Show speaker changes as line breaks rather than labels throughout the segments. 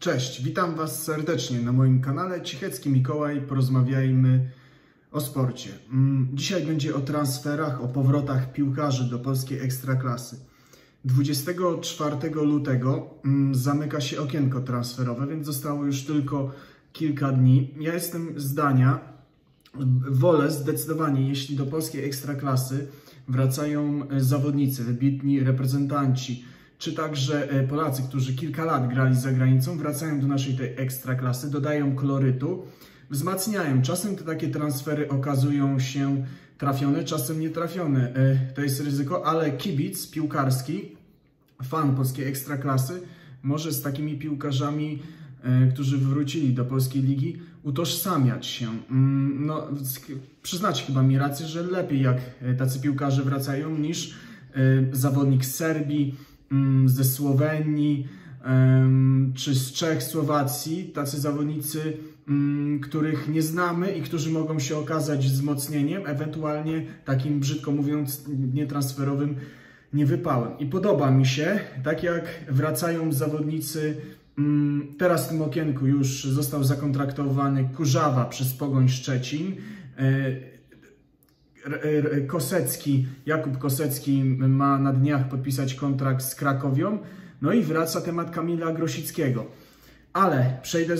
Cześć, witam Was serdecznie na moim kanale Cichecki Mikołaj. Porozmawiajmy o sporcie. Mm, Dzisiaj będzie o transferach, o powrotach piłkarzy do polskiej ekstraklasy. 24 lutego mm, zamyka się okienko transferowe, więc zostało już tylko kilka dni. Ja jestem zdania, wolę zdecydowanie, jeśli do polskiej ekstraklasy wracają zawodnicy, wybitni reprezentanci, czy także e, Polacy, którzy kilka lat grali za granicą, wracają do naszej tej ekstraklasy, dodają kolorytu, wzmacniają. Czasem te takie transfery okazują się trafione, czasem nietrafione. E, to jest ryzyko, ale kibic piłkarski, fan polskiej ekstraklasy, może z takimi piłkarzami, e, którzy wrócili do polskiej ligi, utożsamiać się. Mm, no, przyznacie chyba mi rację, że lepiej jak tacy piłkarze wracają niż zawodnik z Serbii, ze Słowenii czy z Czech, Słowacji, tacy zawodnicy, mm, których nie znamy i którzy mogą się okazać wzmocnieniem, ewentualnie takim brzydko mówiąc nietransferowym niewypałem. I podoba mi się, tak jak wracają zawodnicy, mm, teraz w tym okienku już został zakontraktowany Kurzawa przez Pogoń Szczecin, e, Kosecki, Jakub Kosecki ma na dniach podpisać kontrakt z Krakowią, no i wraca temat Kamila Grosickiego. Ale przejdę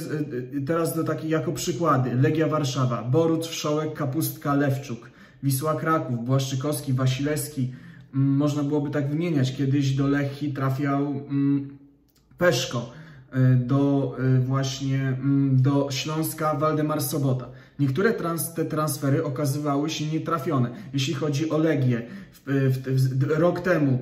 teraz do takich jako przykłady. Legia Warszawa, Borut, Wszołek, Kapustka, Lewczuk, Wisła Kraków, Błaszczykowski, Wasilewski. Mm, można byłoby tak wymieniać. Kiedyś do Lechii trafiał mm, Peszko, y, do y, właśnie mm, do Śląska Waldemar Sobota. Niektóre trans, te transfery okazywały się nietrafione. Jeśli chodzi o Legię, w, w, w, rok temu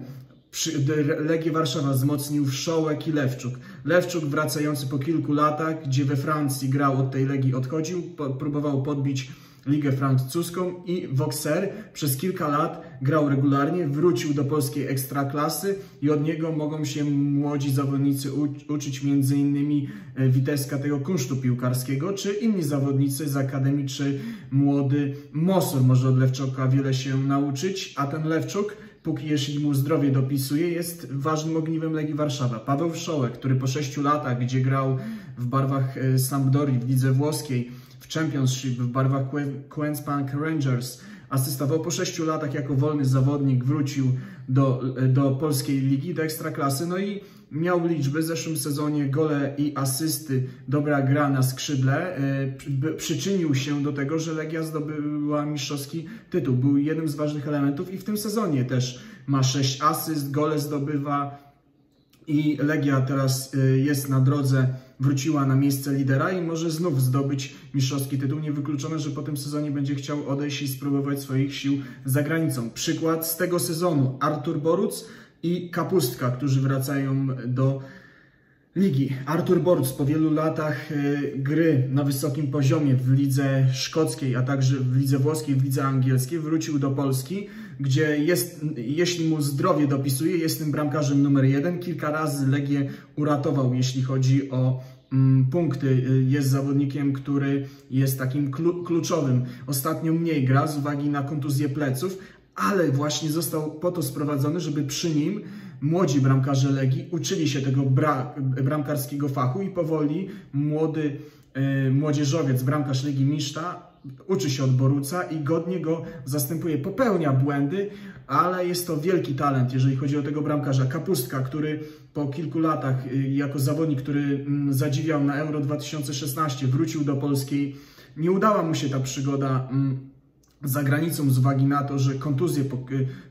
przy, Legię Warszawa wzmocnił Wszołek i Lewczuk. Lewczuk wracający po kilku latach, gdzie we Francji grał od tej Legii, odchodził, po, próbował podbić Ligę Francuską i Voxer przez kilka lat grał regularnie, wrócił do polskiej ekstraklasy i od niego mogą się młodzi zawodnicy uczyć m.in. E, Witeska tego kunsztu piłkarskiego, czy inni zawodnicy z Akademii, czy młody Mosor może od Lewczoka wiele się nauczyć, a ten Lewczuk póki jeśli mu zdrowie dopisuje, jest ważnym ogniwem Legii Warszawa. Paweł Wszołek, który po sześciu latach, gdzie grał w barwach e, Sampdorii w lidze włoskiej, w Championship w barwach Queen's Park Rangers. Asystował po 6 latach jako wolny zawodnik, wrócił do, do polskiej ligi, do ekstraklasy, no i miał liczby w zeszłym sezonie, gole i asysty, dobra gra na skrzydle, e, przyczynił się do tego, że Legia zdobyła mistrzowski tytuł. Był jednym z ważnych elementów i w tym sezonie też ma 6 asyst, gole zdobywa i Legia teraz e, jest na drodze wróciła na miejsce lidera i może znów zdobyć mistrzowski tytuł. Niewykluczone, że po tym sezonie będzie chciał odejść i spróbować swoich sił za granicą. Przykład z tego sezonu Artur Boruc i Kapustka, którzy wracają do ligi. Artur Boruc po wielu latach y, gry na wysokim poziomie w lidze szkockiej, a także w lidze włoskiej, w lidze angielskiej wrócił do Polski, gdzie jest, jeśli mu zdrowie dopisuje, jest tym bramkarzem numer jeden. Kilka razy Legię uratował, jeśli chodzi o mm, punkty. Y, jest zawodnikiem, który jest takim kluczowym. Ostatnio mniej gra z uwagi na kontuzję pleców, ale właśnie został po to sprowadzony, żeby przy nim młodzi bramkarze Legii uczyli się tego bra bramkarskiego fachu i powoli młody yy, młodzieżowiec, bramkarz Legii Miszta uczy się od Boruca i godnie go zastępuje. Popełnia błędy, ale jest to wielki talent, jeżeli chodzi o tego bramkarza. Kapustka, który po kilku latach y, jako zawodnik, który mm, zadziwiał na Euro 2016, wrócił do Polski. Nie udała mu się ta przygoda mm, za granicą z uwagi na to, że kontuzje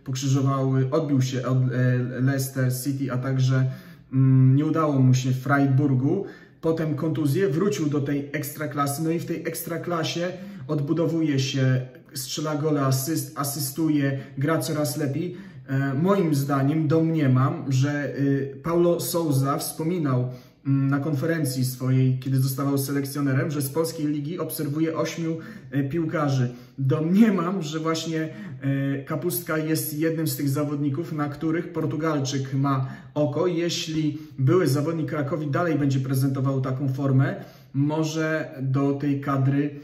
pokrzyżowały, odbił się od e, Leicester City, a także mm, nie udało mu się w Freiburgu. Potem kontuzję, wrócił do tej ekstraklasy, no i w tej ekstraklasie odbudowuje się, strzela gole, asyst, asystuje, gra coraz lepiej. E, moim zdaniem domniemam, że y, Paulo Souza wspominał Mm, na konferencji swojej, kiedy zostawał selekcjonerem, że z polskiej ligi obserwuje ośmiu e, piłkarzy. Domniemam, że właśnie e, Kapustka jest jednym z tych zawodników, na których Portugalczyk ma oko. Jeśli były zawodnik Krakowi dalej będzie prezentował taką formę, może do tej kadry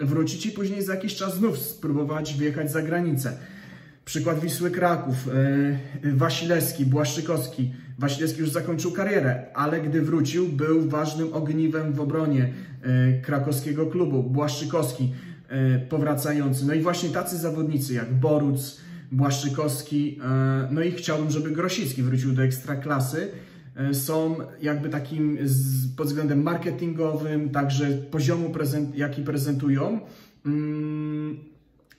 wrócić i później za jakiś czas znów spróbować wyjechać za granicę. Przykład Wisły Kraków, e, Wasilewski, Błaszczykowski Wasilewski już zakończył karierę, ale gdy wrócił, był ważnym ogniwem w obronie e, krakowskiego klubu. Błaszczykowski e, powracający. No i właśnie tacy zawodnicy jak Boruc, Błaszczykowski, no i chciałbym, żeby Grosicki wrócił do ekstraklasy. Są jakby takim pod względem marketingowym, także poziomu, prezent, jaki prezentują, mm,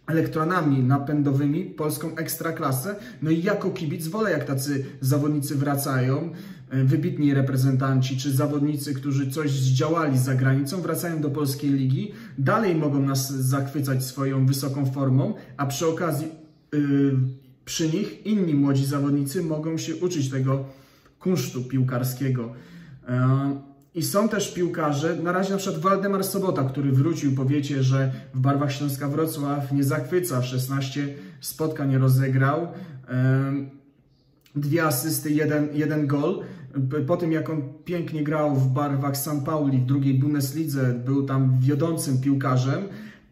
elektronami napędowymi polską ekstraklasę. No i jako kibic wolę, jak tacy zawodnicy wracają, e, wybitni reprezentanci czy zawodnicy, którzy coś zdziałali za granicą, wracają do polskiej ligi, dalej mogą nas zachwycać swoją wysoką formą, a przy okazji yy, przy nich inni młodzi zawodnicy mogą się uczyć tego kunsztu piłkarskiego. Yy. I są też piłkarze, na razie na przykład Waldemar Sobota, który wrócił po wiecie, że w barwach Śląska Wrocław nie zachwyca, 16 spotkań rozegrał, dwie asysty, jeden, jeden gol. Po tym jak on pięknie grał w barwach San Pauli w drugiej Bundeslidze, był tam wiodącym piłkarzem,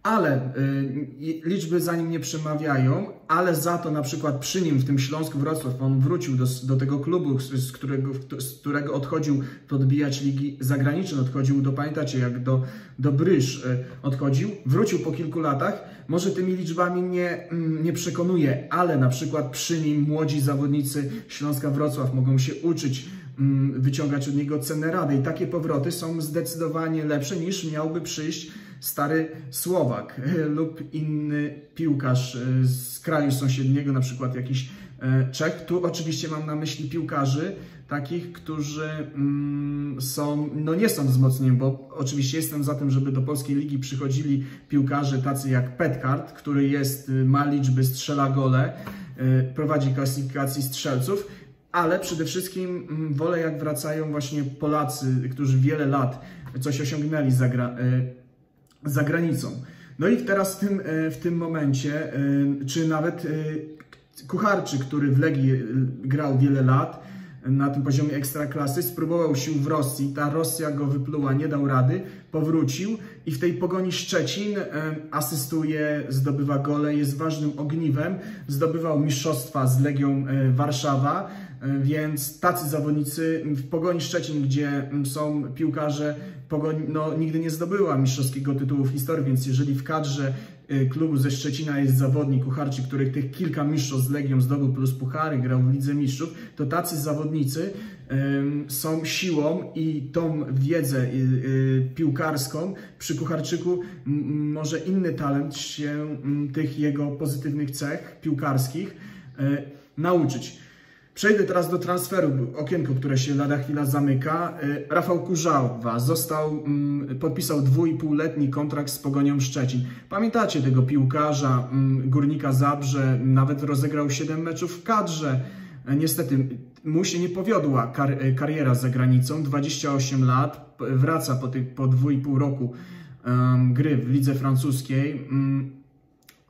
ale y, liczby za nim nie przemawiają, ale za to na przykład przy nim w tym Śląsku Wrocław, on wrócił do, do tego klubu, z którego, z którego odchodził podbijać ligi zagraniczne, odchodził do, pamiętacie, jak do, do Bryż y, odchodził, wrócił po kilku latach, może tymi liczbami nie, mm, nie przekonuje, ale na przykład przy nim młodzi zawodnicy Śląska Wrocław mogą się uczyć mm, wyciągać od niego cenę rady. I takie powroty są zdecydowanie lepsze niż miałby przyjść stary Słowak lub inny piłkarz e, z kraju sąsiedniego, na przykład jakiś e, Czech. Tu oczywiście mam na myśli piłkarzy takich, którzy mm, są, no nie są wzmocnieni, bo oczywiście jestem za tym, żeby do polskiej ligi przychodzili piłkarze tacy jak Petkart, który jest, y, ma liczby, strzela gole, y, prowadzi klasyfikacji strzelców, ale przede wszystkim mm, wolę jak wracają właśnie Polacy, którzy wiele lat coś osiągnęli za, y, za granicą. No i teraz w tym, e, w tym momencie, e, czy nawet e, Kucharczyk, który w Legii grał wiele lat, na tym poziomie ekstraklasy, spróbował sił w Rosji, ta Rosja go wypluła, nie dał rady, powrócił i w tej pogoni Szczecin asystuje, zdobywa gole, jest ważnym ogniwem, zdobywał mistrzostwa z Legią Warszawa, więc tacy zawodnicy w Pogoni Szczecin, gdzie są piłkarze, Pogoń no, nigdy nie zdobyła mistrzowskiego tytułu w historii, więc jeżeli w kadrze klubu ze Szczecina jest zawodnik Kucharczyk, który tych kilka mistrzostw z Legią zdobył plus puchary, grał w Lidze Mistrzów, to tacy zawodnicy są siłą i tą wiedzę y, y, piłkarską przy Kucharczyku może inny talent się tych jego pozytywnych cech piłkarskich nauczyć. Przejdę teraz do transferu, okienko, które się lada chwila zamyka. E, Rafał Kurzawa został, mm, podpisał dwójpółletni kontrakt z Pogonią Szczecin. Pamiętacie tego piłkarza, mm, Górnika Zabrze, nawet rozegrał 7 meczów w kadrze. E, niestety mu się nie powiodła kar e, kariera za granicą, 28 lat, wraca po, tych, po 2,5 roku gry w lidze francuskiej. Um,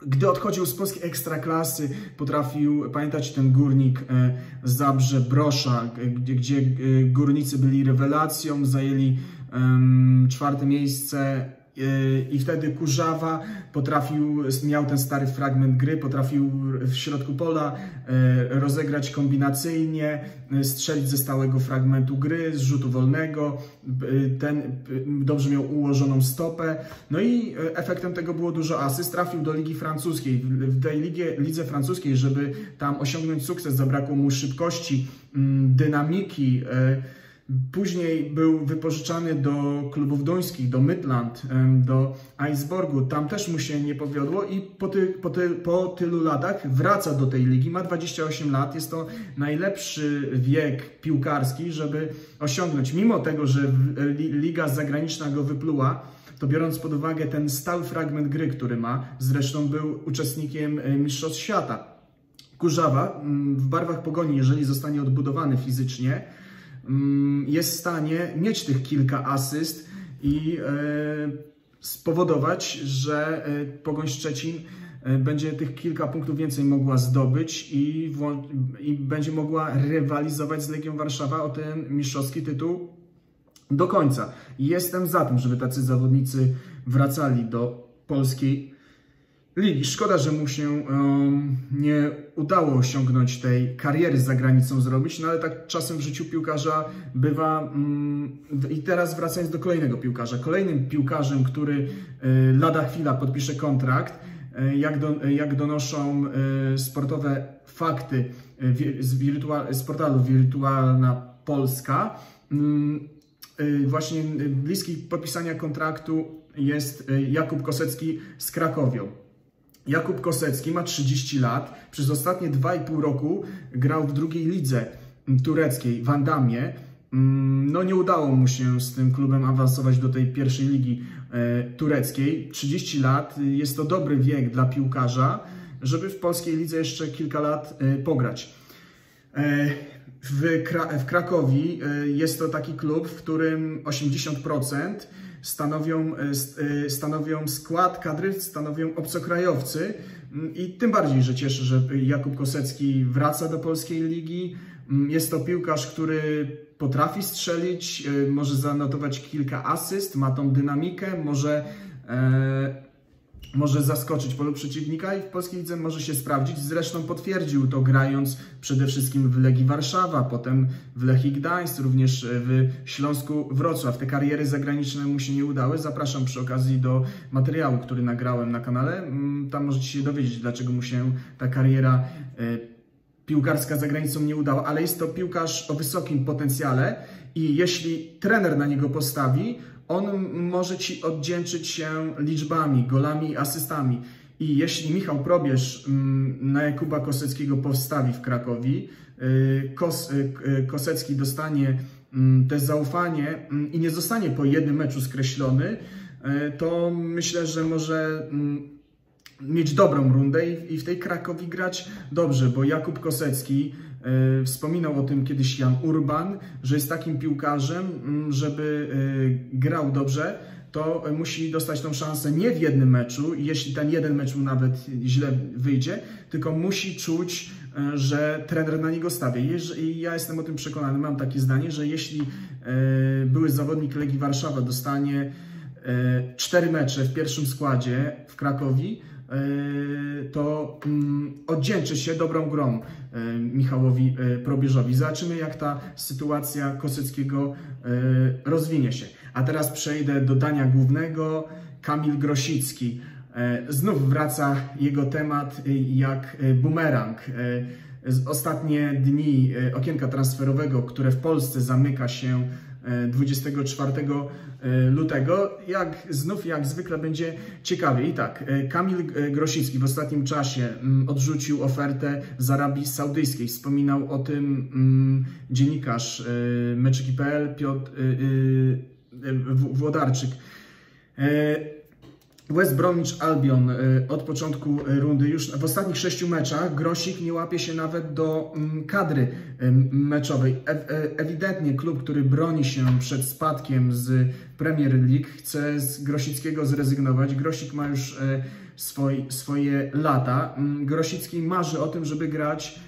gdy odchodził z polskiej ekstraklasy, potrafił, pamiętać ten górnik e, Zabrze Brosza, gdzie, gdzie e, górnicy byli rewelacją, zajęli um, czwarte miejsce i wtedy Kurzawa potrafił, miał ten stary fragment gry, potrafił w środku pola e, rozegrać kombinacyjnie, e, strzelić ze stałego fragmentu gry, z rzutu wolnego, ten dobrze miał ułożoną stopę, no i e, efektem tego było dużo. Asyst, trafił do Ligi Francuskiej, w tej ligie, lidze francuskiej, żeby tam osiągnąć sukces, zabrakło mu szybkości, dynamiki, Później był wypożyczany do klubów duńskich, do Midland, do Iceborgu. Tam też mu się nie powiodło i po, ty, po, ty, po tylu latach wraca do tej ligi. Ma 28 lat. Jest to najlepszy wiek piłkarski, żeby osiągnąć. Mimo tego, że liga zagraniczna go wypluła, to biorąc pod uwagę ten stały fragment gry, który ma, zresztą był uczestnikiem e, Mistrzostw Świata. Kurzawa mm, w barwach pogoni, jeżeli zostanie odbudowany fizycznie, jest w stanie mieć tych kilka asyst i e, spowodować, że e, Pogoń Szczecin e, będzie tych kilka punktów więcej mogła zdobyć i, i będzie mogła rywalizować z Legią Warszawa o ten mistrzowski tytuł do końca. Jestem za tym, żeby tacy zawodnicy wracali do polskiej ligi. Szkoda, że mu się um, nie udało osiągnąć tej kariery za granicą zrobić, no ale tak czasem w życiu piłkarza bywa. Um, I teraz wracając do kolejnego piłkarza. Kolejnym piłkarzem, który y, lada chwila podpisze kontrakt, y, jak, do, jak donoszą sportowe fakty z, z portalu Wirtualna Polska, mm, właśnie bliski podpisania kontraktu jest Jakub Kosecki z Krakowią. Jakub Kosecki ma 30 lat. Przez ostatnie 2,5 roku grał w drugiej lidze tureckiej, w Andamie. Mm, no nie udało mu się z tym klubem awansować do tej pierwszej ligi e, tureckiej. 30 lat jest to dobry wiek dla piłkarza, żeby w polskiej lidze jeszcze kilka lat e, pograć. E, w, Kra w Krakowi jest to taki klub, w którym 80% stanowią, e, e, stanowią skład kadry, stanowią obcokrajowcy mm, i tym bardziej, że cieszę, że Jakub Kosecki wraca do polskiej ligi. Mm, jest to piłkarz, który potrafi strzelić, e, może zanotować kilka asyst, ma tą dynamikę, może może zaskoczyć polu przeciwnika i w polskiej lidze może się sprawdzić. Zresztą potwierdził to grając przede wszystkim w Legii Warszawa, potem w Lechii Gdańsk, również w Śląsku Wrocław. Te kariery zagraniczne mu się nie udały. Zapraszam przy okazji do materiału, który nagrałem na kanale. Mm, tam możecie się dowiedzieć, dlaczego mu się ta kariera e, piłkarska za granicą nie udała, ale jest to piłkarz o wysokim potencjale i jeśli trener na niego postawi, on może Ci oddzięczyć się liczbami, golami, asystami. I jeśli Michał Probierz na Jakuba Koseckiego postawi w Krakowi, y, Kos, y, y, Kosecki dostanie te zaufanie i nie zostanie po jednym meczu skreślony, to myślę, że może mieć dobrą rundę i w tej Krakowi grać dobrze, bo Jakub Kosecki wspominał o tym kiedyś Jan Urban, że jest takim piłkarzem, mm, żeby e, grał dobrze, to musi dostać tą szansę nie w jednym meczu, jeśli ten jeden mecz mu nawet źle wyjdzie, tylko musi czuć, e, że trener na niego stawia. I ja jestem o tym przekonany, mam takie zdanie, że jeśli były zawodnik Legii Warszawa dostanie cztery mecze w pierwszym składzie w Krakowi, E, to mm, oddzięczy się dobrą grą e, Michałowi e, Probierzowi. Zobaczymy, jak ta sytuacja Koseckiego rozwinie się. A teraz przejdę do dania głównego. Kamil Grosicki. Znów wraca jego temat jak bumerang. Ostatnie dni okienka transferowego, które w Polsce zamyka się 24 e, lutego. Jak znów, jak zwykle, będzie ciekawie. I tak, e, Kamil e, Grosicki w ostatnim czasie mm, odrzucił ofertę z Arabii Saudyjskiej. Wspominał o tym mm, dziennikarz meczyki.pl Piotr Włodarczyk. West Bromwich Albion y, od początku rundy, już w ostatnich sześciu meczach Grosik nie łapie się nawet do mm, kadry meczowej. E, e, ewidentnie klub, który broni się przed spadkiem z Premier League, chce z Grosickiego zrezygnować. Grosik ma już e, swoje lata. Mm, Grosicki marzy o tym, żeby grać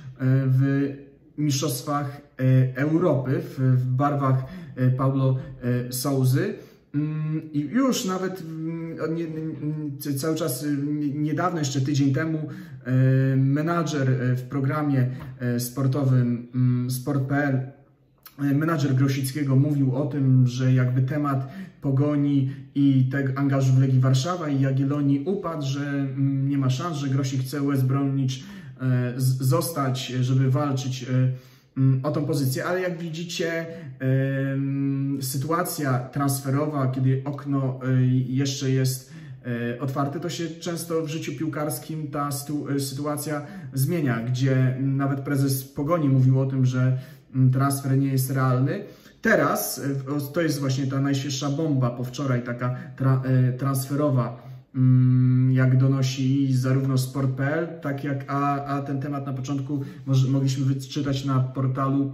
w mistrzostwach Europy w barwach Paulo Souzy. Mm, I już nawet mm, cały czas y, niedawno, jeszcze tydzień temu, y, menadżer y, w programie sportowym mm, Sport.pl, menadżer Grosickiego mówił o tym, że jakby temat pogoni i tego angażu w Legii Warszawa i Jagiellonii upadł, że nie ma szans, że Grosik chce West Bromwich zostać, żeby walczyć o tą pozycję, ale jak widzicie, sytuacja transferowa, kiedy okno y, jeszcze jest y, otwarte, to się często w życiu piłkarskim ta y, sytuacja zmienia, gdzie nawet prezes Pogoni mówił o tym, że mm, transfer nie jest realny. Teraz to jest właśnie ta najświeższa bomba po wczoraj, taka tra transferowa Mm, jak donosi zarówno sport.pl, tak jak a, a ten temat na początku mogliśmy wyczytać na portalu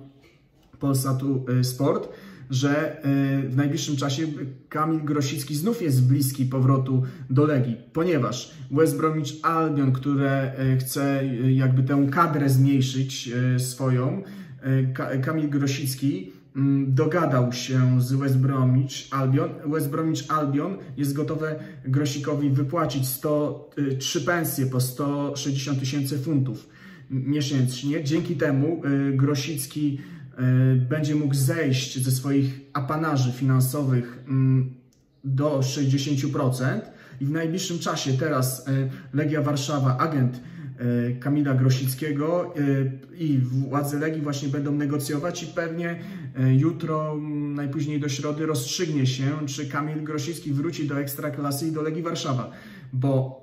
Polsatu Sport, że y, w najbliższym czasie Kamil Grosicki znów jest bliski powrotu do Legii, ponieważ West Bromwich Albion, które y, chce jakby tę kadrę zmniejszyć swoją, Kamil Grosicki mm, dogadał się z West Bromwich Albion. West Bromwich Albion jest gotowe Grosikowi wypłacić 103 pensje po 160 tysięcy funtów miesięcznie. Dzięki temu Grosicki będzie mógł zejść ze swoich apanarzy finansowych mm, do 60% i w najbliższym czasie teraz y, Legia Warszawa, agent Kamila Grosickiego i władze Legii właśnie będą negocjować i pewnie jutro, mm, najpóźniej do środy rozstrzygnie się, czy Kamil Grosicki wróci do Ekstraklasy i do Legii Warszawa, bo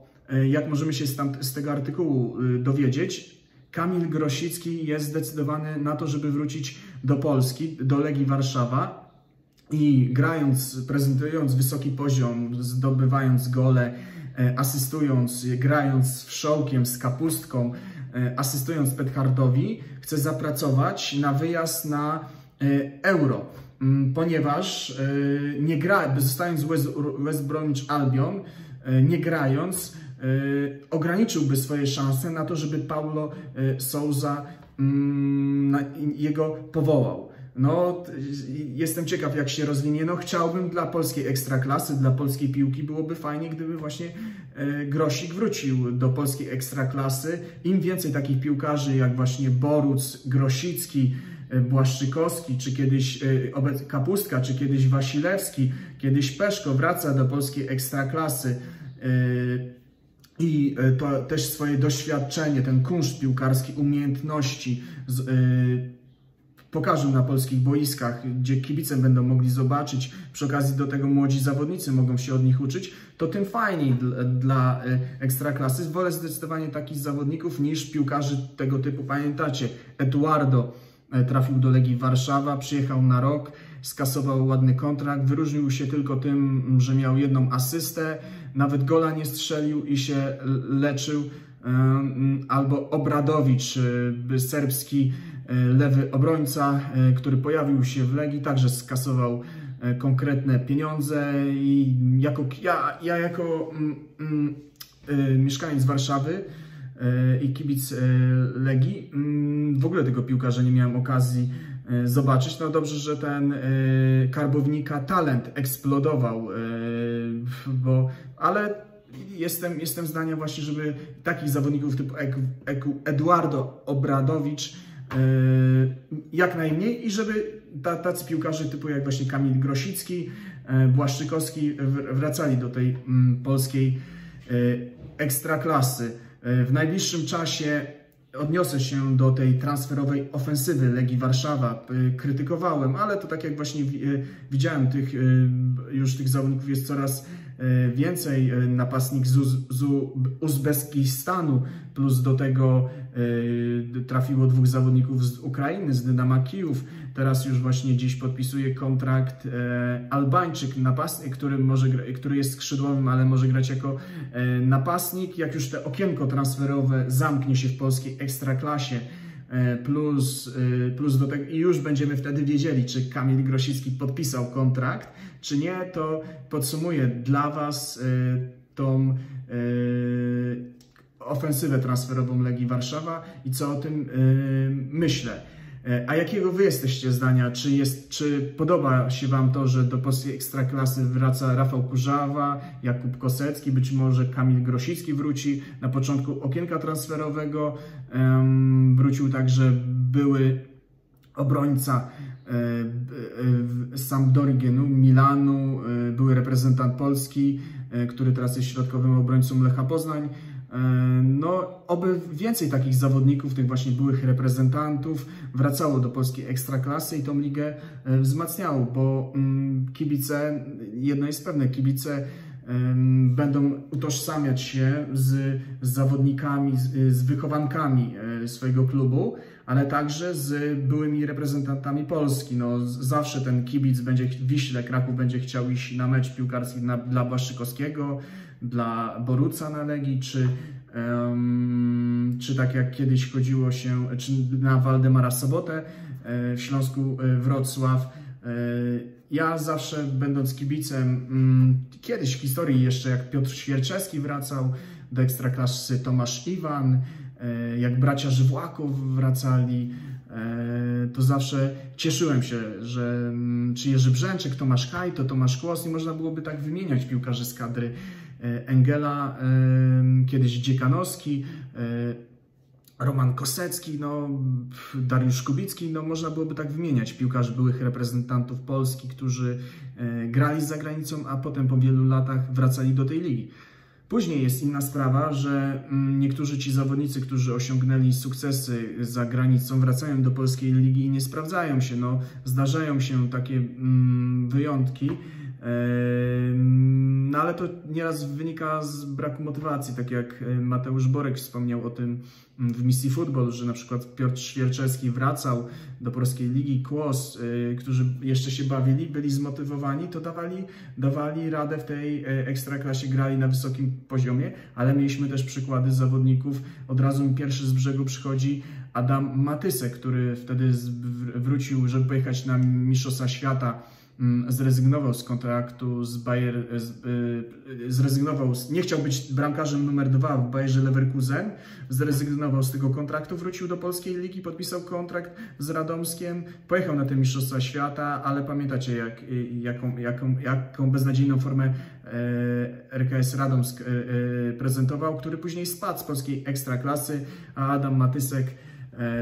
jak możemy się z, tam, z tego artykułu dowiedzieć, Kamil Grosicki jest zdecydowany na to, żeby wrócić do Polski, do Legii Warszawa. I grając, prezentując wysoki poziom, zdobywając gole, e, asystując, grając wszołkiem z kapustką, e, asystując Pethardowi, chce zapracować na wyjazd na e, Euro, mm, ponieważ nie gra, zostając West, West Bromwich Albion, nie grając, ograniczyłby swoje szanse na to, żeby Paulo y, Souza mm, jego powołał. No, jestem ciekaw, jak się rozwinie. No, chciałbym dla polskiej ekstraklasy, dla polskiej piłki byłoby fajnie, gdyby właśnie y, Grosik wrócił do polskiej ekstraklasy. Im więcej takich piłkarzy jak właśnie Boruc, Grosicki, Błaszczykowski, czy kiedyś Kapustka, czy kiedyś Wasilewski, kiedyś Peszko wraca do polskiej ekstraklasy i e, to też swoje doświadczenie, ten kunszt piłkarski, umiejętności z, y, pokażą na polskich boiskach, gdzie kibice będą mogli zobaczyć, przy okazji do tego młodzi zawodnicy mogą się od nich uczyć, to tym fajniej dla, dla e, ekstraklasy. Wolę zdecydowanie takich zawodników niż piłkarzy tego typu. Pamiętacie, Eduardo trafił do Legii Warszawa, przyjechał na rok, skasował ładny kontrakt, wyróżnił się tylko tym, że miał jedną asystę, nawet gola nie strzelił i się leczył. Albo Obradowicz, y, serbski y, lewy obrońca, y, który pojawił się w Legii, także skasował konkretne pieniądze. I jako, ja, ja jako mm, mm, mieszkaniec Warszawy i kibic Legii mm, w ogóle tego piłkarza nie miałem okazji E, zobaczyć. No dobrze, że ten e, karbownika talent eksplodował, e, bo, ale jestem, jestem zdania właśnie, żeby takich zawodników typu Eduardo Obradowicz jak najmniej i żeby tacy piłkarze typu jak właśnie Kamil Grosicki, Błaszczykowski wracali do tej mm, polskiej ekstraklasy. W najbliższym czasie odniosę się do tej transferowej ofensywy Legii Warszawa. Y, krytykowałem, ale to tak jak właśnie y, widziałem, tych, y, już tych zawodników jest coraz więcej. Napastnik z, z Uzbekistanu, plus do tego trafiło dwóch zawodników z Ukrainy, z Dynama Kijów. Teraz już właśnie dziś podpisuje kontrakt e, Albańczyk, napastnik, który, może, który jest skrzydłowym, ale może grać jako e, napastnik. Jak już te okienko transferowe zamknie się w polskiej ekstraklasie, e, plus, plus do tego i już będziemy wtedy wiedzieli, czy Kamil Grosicki podpisał kontrakt, czy nie, to podsumuję dla Was tą ofensywę transferową Legii Warszawa i co o tym myślę. E, a jakiego wy jesteście zdania? Czy, jest, czy podoba się wam to, że do polskiej ekstraklasy wraca Rafał Kurzawa, Jakub Kosecki, być może Kamil Grosicki wróci na początku okienka transferowego. Wrócił także były obrońca e, e, Sampdorii Milanu, e, były reprezentant Polski, który teraz jest środkowym obrońcą Lecha Poznań. E, no, oby więcej takich zawodników, tych właśnie byłych reprezentantów wracało do polskiej ekstraklasy i tą ligę e, wzmacniało, bo mm, kibice, jedno jest pewne, kibice będą utożsamiać się z, z zawodnikami, z, z, wychowankami e, swojego klubu, ale także z byłymi reprezentantami Polski. No, zawsze ten kibic będzie, Wiśle Kraków będzie chciał iść na mecz piłkarski na, dla Błaszczykowskiego, dla Boruca na Legii, czy, czy tak jak kiedyś chodziło się, czy na Waldemara Sobotę e, w Śląsku e, Wrocław. E, ja zawsze będąc kibicem, mm, kiedyś w historii jeszcze jak Piotr Świerczewski wracał do Ekstraklasy, Tomasz Iwan, jak bracia Żywłaków wracali, to zawsze cieszyłem się, że mm, czy Jerzy Brzęczyk, Tomasz Haj, to Tomasz Kłos i można byłoby tak wymieniać piłkarzy z kadry Engela, kiedyś Dziekanowski, Roman Kosecki, no, Dariusz Kubicki, no można byłoby tak wymieniać piłkarzy byłych reprezentantów Polski, którzy e, grali za granicą, a potem po wielu latach wracali do tej ligi. Później jest inna sprawa, że mm, niektórzy ci zawodnicy, którzy osiągnęli sukcesy za granicą, wracają do polskiej ligi i nie sprawdzają się. No, zdarzają się takie mm, wyjątki. No ale to nieraz wynika z braku motywacji, tak jak e, Mateusz Borek wspomniał o tym mm, w misji Football, że na przykład Piotr Świerczewski wracał do polskiej ligi, Kłos, e, którzy jeszcze się bawili, byli zmotywowani, to dawali, dawali radę w tej e, ekstraklasie, grali na wysokim poziomie, ale mieliśmy też przykłady zawodników, od razu mi pierwszy z brzegu przychodzi Adam Matysek, który wtedy wrócił, żeby pojechać na Mistrzostwa Świata zrezygnował z kontraktu z Bayer, y, zrezygnował, nie chciał być bramkarzem numer dwa w Bayerze Leverkusen, zrezygnował z tego kontraktu, wrócił do polskiej ligi, podpisał kontrakt z Radomskiem, pojechał na te Mistrzostwa Świata, ale pamiętacie jak, y, jaką, jaką, jaką beznadziejną formę e, RKS Radomsk e, e, prezentował, który później spadł z polskiej ekstraklasy, a Adam Matysek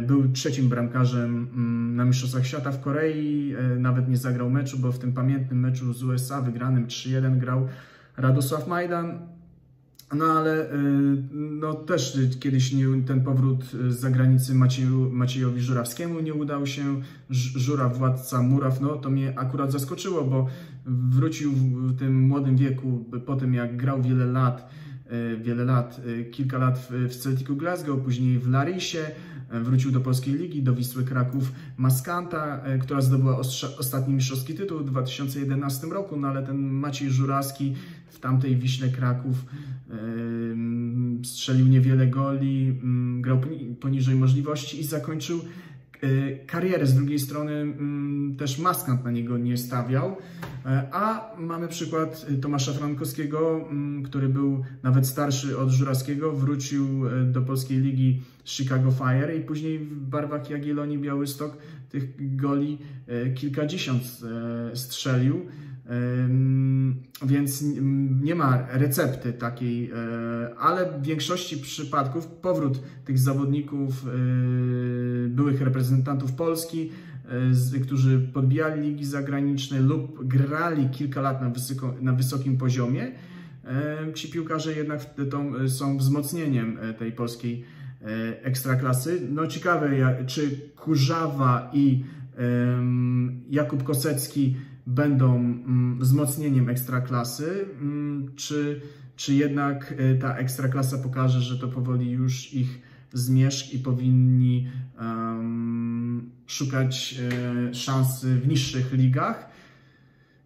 był trzecim bramkarzem mm, na Mistrzostwach Świata w Korei, e, nawet nie zagrał meczu, bo w tym pamiętnym meczu z USA wygranym 3-1 grał Radosław Majdan. No ale e, no, też kiedyś nie, ten powrót z zagranicy Macieju, Maciejowi Żurawskiemu nie udał się. Żuraw, władca Muraw, no to mnie akurat zaskoczyło, bo wrócił w tym młodym wieku, po tym jak grał wiele lat, wiele lat, kilka lat w Celticu Glasgow, później w Larisie, Wrócił do polskiej ligi, do Wisły Kraków Maskanta, która zdobyła ostatni mistrzowski tytuł w 2011 roku, no ale ten Maciej Żurawski w tamtej Wiśle Kraków strzelił niewiele goli, grał poniżej możliwości i zakończył karierę. Z drugiej strony też Maskant na niego nie stawiał. E, a mamy przykład Tomasza Frankowskiego, który był nawet starszy od Żurawskiego, wrócił do polskiej ligi Chicago Fire i później w barwach Jagiellonii Białystok tych goli e, kilkadziesiąt e, strzelił. Więc nie ma recepty takiej, e, ale w większości przypadków powrót tych zawodników, byłych reprezentantów Polski, którzy podbijali ligi zagraniczne lub grali kilka lat na, wysoko, na wysokim poziomie, ci piłkarze jednak są wzmocnieniem tej polskiej E, ekstraklasy. No ciekawe, czy Kurzawa i Jakub Kosecki będą mm, wzmocnieniem ekstraklasy, mm, czy, czy jednak e, ta ekstraklasa pokaże, że to powoli już ich zmierzch i powinni um, szukać e, szansy w niższych ligach.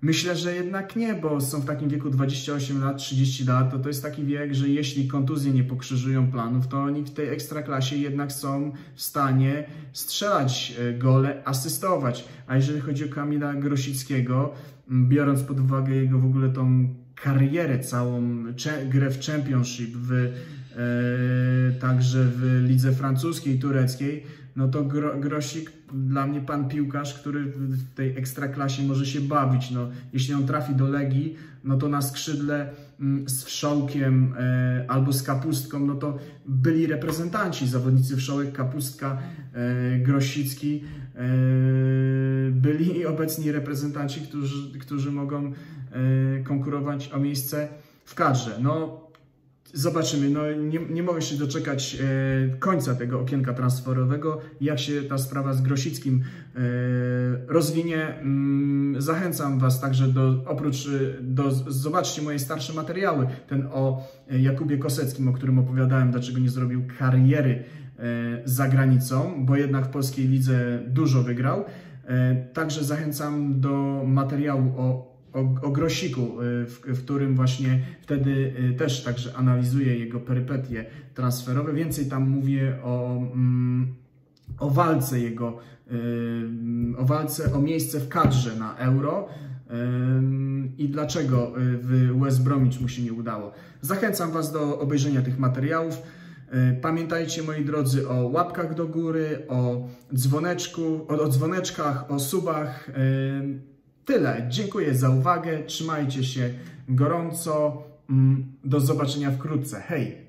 Myślę, że jednak nie, bo są w takim wieku 28 lat, 30 lat, to to jest taki wiek, że jeśli kontuzje nie pokrzyżują planów, to oni w tej ekstraklasie jednak są w stanie strzelać e, gole, asystować. A jeżeli chodzi o Kamila Grosickiego, biorąc pod uwagę jego w ogóle tą karierę całą, grę w Championship, w, e, także w lidze francuskiej, tureckiej, no to Gro, Grosik dla mnie pan piłkarz, który w tej ekstraklasie może się bawić. No, jeśli on trafi do Legii, no to na skrzydle mm, z Wszołkiem e, albo z Kapustką, no to byli reprezentanci, zawodnicy Wszołek, Kapustka, e, Grosicki, e, byli obecni reprezentanci, którzy, którzy mogą e, konkurować o miejsce w kadrze. No, Zobaczymy. No, nie, nie mogę się doczekać e, końca tego okienka transferowego, jak się ta sprawa z Grosickim e, rozwinie. Mm, zachęcam Was także do, oprócz, e, do, zobaczcie moje starsze materiały, ten o e, Jakubie Koseckim, o którym opowiadałem, dlaczego nie zrobił kariery e, za granicą, bo jednak w polskiej lidze dużo wygrał. E, także zachęcam do materiału o o, o Grosiku, y, w, w, którym właśnie wtedy y, też także analizuję jego perypetie transferowe. Więcej tam mówię o, mm, o walce jego, y, o walce o miejsce w kadrze na Euro i dlaczego w West Bromwich mu się nie udało. Zachęcam Was do obejrzenia tych materiałów. Pamiętajcie moi drodzy o łapkach do góry, o dzwoneczku, o, o dzwoneczkach, o subach. Tyle. Dziękuję za uwagę. Trzymajcie się gorąco. Mm, do zobaczenia wkrótce. Hej!